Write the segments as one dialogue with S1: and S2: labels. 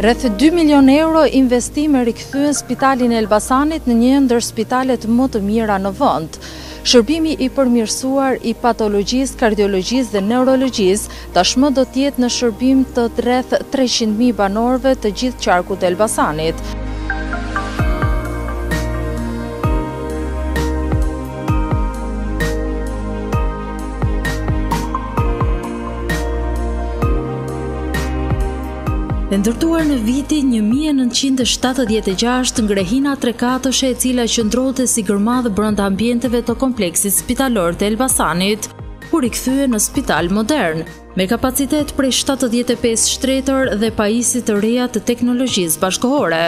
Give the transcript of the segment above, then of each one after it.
S1: Rreth 2 milion euro investim e rikthyen spitalin e Elbasanit në një ndër spitalet më të mira në vënd. Shërbimi i përmirësuar i patologjisë, kardiologjisë dhe neurologjisë Tashmë do të jetë në shërbim të rreth treqind mijë banorëve të gjithë qarkut të Elbasanit. E ndërtuar në vitin 1976 ngrehina trekatëshe e cila qëndronte si gërmadhë brënda ambjenteve të kompleksit spitalor të Elbasanit, u rikthye në spital modern, me kapacitet prej shtatëdhjetë e pesë shtretër dhe pajisje të reja të teknologjisë bashkëkohore.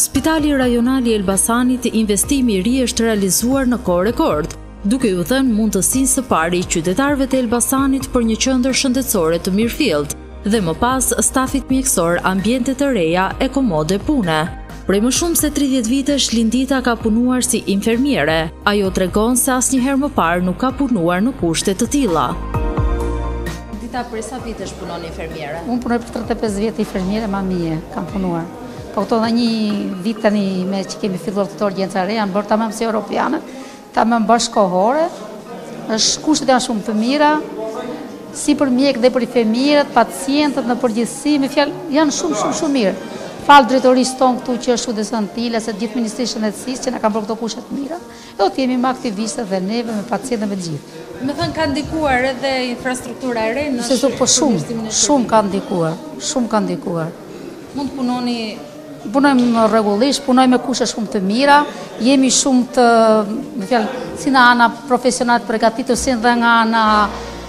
S1: Spitali Rajonal i Elbasanit, investimi i ri është realizuar në kohë rekord, duke iu dhënë mundësinë së pari qytetarëve të Elbasanit për një qendër shëndetësore të mirëfilltë. dhe më pas stafit mjekësor ambjente të reja e komode pune. Prej më shumë se 30 vitesh Lindita ka punuar si infermiere. Ajo tregon se asnjëherë më parë nuk ka punuar në kushte të tilla. Dita, prej sa vitesh punon infermiere?
S2: Unë punoj për 35 vjet infermiere mami, kam punuar. Po këtu ka një vit tani me që kemi filluar këtu urgjenca e re, janë bërë tamam si europianët, Tamam bashkëkohore, është kushtet janë shumë të mira, si për mjekët dhe për infermierët, pacientët në përgjithësi, me një fjalë, janë shumë, shumë, shumë mirë. Falë drejtorisë tonë këtu që është Udesën Tila, se gjithë Ministrisë së Shëndetësisë që na kanë bërë këto kushte të mira, e do të jemi më aktiviste dhe neve me pacientët me të gjithë.
S1: Me thënë ka ndikuar edhe infrastruktura e re
S2: në shqipërisë? Po shumë, shumë ka ndikuar, shumë ka ndikuar.
S1: Mund të punoni,
S2: punojmë rregullisht, punojmë me kushte shumë të mira, jemi shumë të, me një fjalë, si nga ana profesionale të përgatitur, si dhe nga ana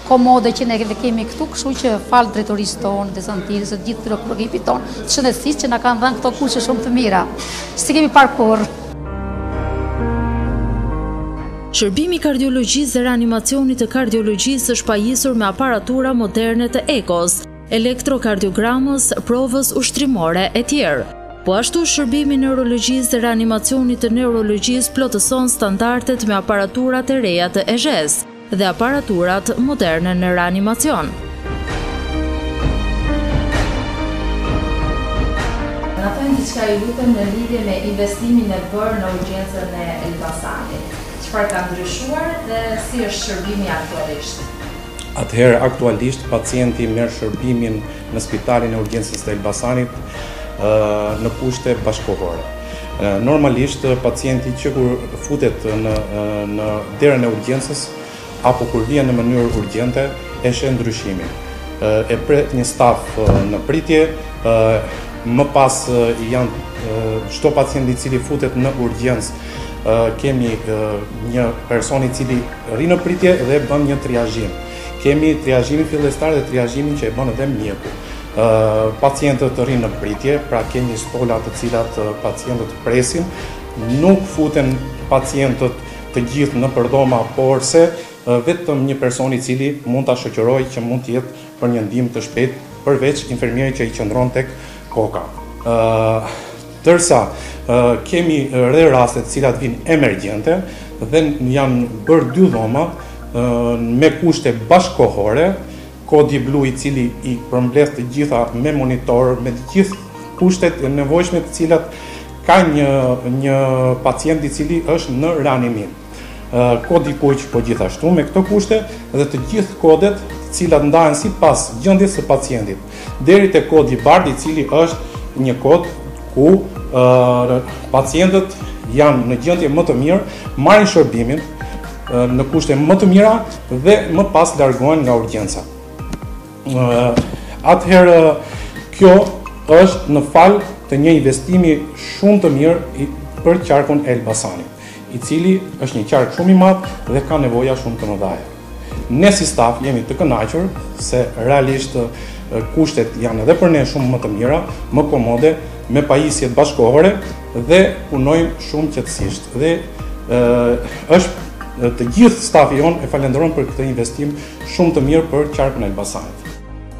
S2: komode që ne kemi këtu, kështu që falë drejtorisë tonë, dezantirës, e gjithë ekipit tonë, të shëndetësisë që na kanë dhënë këto kushte shumë të mira. S'e kemi parë kurrë.
S1: Shërbimi i kardiologjisë dhe reanimacionit të kardiologjisë është pajisur me aparatura moderne të ekos, elektrokardiogramës, provës ushtrimore, etj. Po ashtu, shërbimi i neurologjisë dhe reanimacionit të neurologjisë plotëson standardet me aparaturat e reja të EEG-së dhe aparaturat moderne në reanimacion. Na thoni diçka ju lutem në lidhje me investimin e bërë në urgjencën e Elbasanit. Çfarë ka ndryshuar dhe si është shërbimi aktualisht?
S3: Atëherë, aktualisht, pacienti merr shërbimin në Spitalin e Urgjencës të Elbasanit në kushte bashkëkohore. Normalisht, pacienti që kur futet në, në derën e urgjencës, apo kur vjen në mënyrë urgjente, e sheh ndryshimin. E pret një staf në pritje, më pas janë çdo pacient i cili futet në urgjencë kemi një person i cili rri në pritje dhe bën një triazhim. Kemi triazhimin fillestar dhe triazhimin që e bën edhe mjeku. Ë pacientët rrinë në pritje, pra kemi stola të cilat pacientët presin, nuk futen pacientët të gjithë nëpër dhoma, porse vetëm një person i cili mund ta shoqërojë që mund të jetë për një ndihmë të shpejtë përveç infermierit që i qëndron tek koka. Ë Ndërsa kemi dhe raste të cilat vijnë emergjente dhe janë bërë dy dhoma me kushte bashkëkohore, kodi blu i cili i përmbledh të gjitha me monitor, me të gjithë kushtet e nevojshme të cilat ka një një pacient i cili është në reanimim. kodi i kuq po gjithashtu me këto kushte dhe të gjithë kodet të cilat ndahen sipas gjendjes së pacientit. Deri te kodi i bardhë i cili është një kod ku uh, pacientët janë në gjendje më të mirë, marrin shërbimin uh, në kushte më të mira dhe më pas largohen nga urgjenca. Uh, Atëherë, kjo është në falë të një investimi shumë të mirë për qarkun e Elbasanit. i cili është një qark shumë i madh dhe ka nevoja shumë të mëdha. Ne si staf jemi të kënaqur se realisht kushtet janë edhe për ne shumë më të mira, më komode, me pajisjet bashkëkohore dhe punojmë shumë qetësisht. Dhe është të gjithë stafi jonë e falënderon për këtë investim shumë të mirë për qarkun e Elbasanit.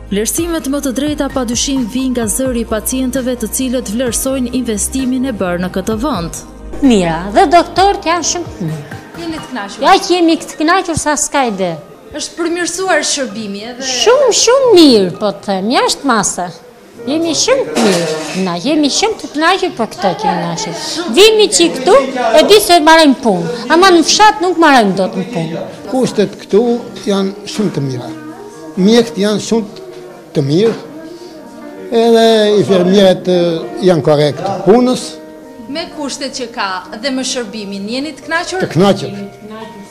S1: Vlerësimet më të drejta pa dyshim vijnë nga zëri i pacientëve të cilët vlerësojnë investimin e bërë në këtë vend.
S4: Mira, dhe doktorët janë shumë të mirë.
S1: Jemi të kënaqur.
S4: Ja që jemi të kënaqur sa s'ka ide.
S1: Është përmirësuar shërbimi edhe
S4: Shumë shumë mirë, po të them, jashtë mase. Jemi shumë të mirë. Na jemi shumë të kënaqur për këtë që na shih. Vimë këtu e di se marrim punë. Ama në fshat nuk marrim dot në punë.
S5: Kushtet këtu janë shumë të mira. Mjekët janë shumë të mirë. Edhe infermierët janë korrekt punës.
S1: Me kushtet që ka dhe me shërbimin, jeni të kënaqur?
S5: Të kënaqur.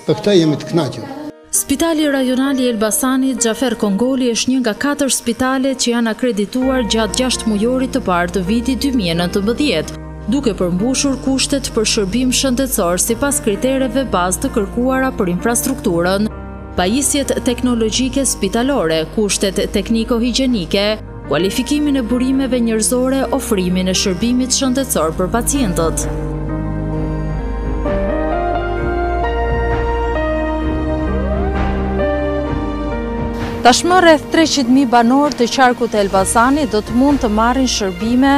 S5: Për këtë jemi të kënaqur.
S1: Spitali Rajonal i Elbasanit, Xhafer Kongoli është një nga katër spitalet që janë akredituar gjatë gjashtë mujorit të parë të vitit dy mijë e nëntëmbëdhjetë, duke përmbushur kushtet për shërbim shëndetësor sipas kritereve bazë të kërkuara për infrastrukturën, pajisjet teknologjike spitalore, kushtet tekniko-higjienike, kualifikimin e burimeve njerëzore, ofrimin e shërbimit shëndetësor për pacientët. Tashmë rreth 300.000 banorë të qarkut të Elbasanit do të mund të marrin shërbime